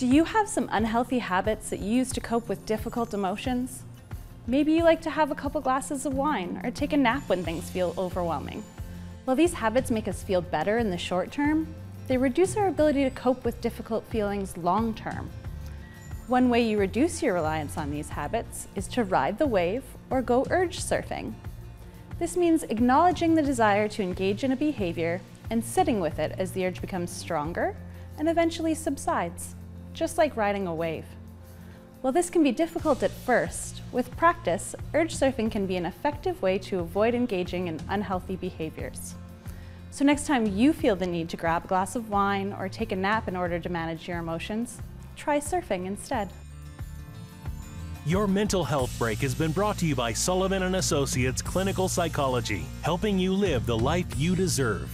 Do you have some unhealthy habits that you use to cope with difficult emotions? Maybe you like to have a couple glasses of wine or take a nap when things feel overwhelming. While these habits make us feel better in the short term, they reduce our ability to cope with difficult feelings long term. One way you reduce your reliance on these habits is to ride the wave or go urge surfing. This means acknowledging the desire to engage in a behavior and sitting with it as the urge becomes stronger and eventually subsides just like riding a wave. While this can be difficult at first, with practice, urge surfing can be an effective way to avoid engaging in unhealthy behaviors. So next time you feel the need to grab a glass of wine or take a nap in order to manage your emotions, try surfing instead. Your mental health break has been brought to you by Sullivan & Associates Clinical Psychology, helping you live the life you deserve.